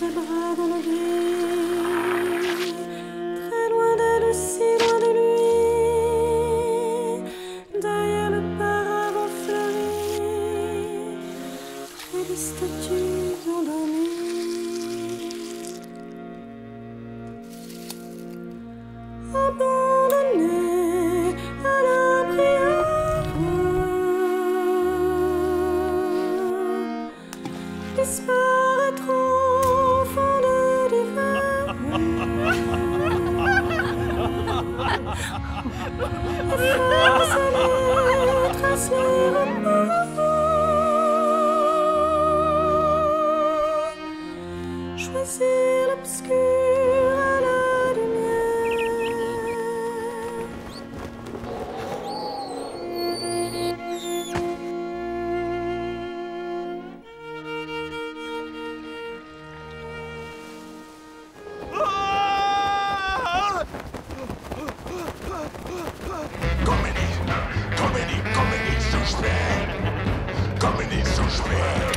tes bras dans le vide, très loin d'elle, si loin de lui, derrière le paravent fleuri, près des statues endormies. Abandonnée à la prière, disparaître. facile, obscure à la lumière. Comédie, comédie, comédie suspect. Comédie suspect.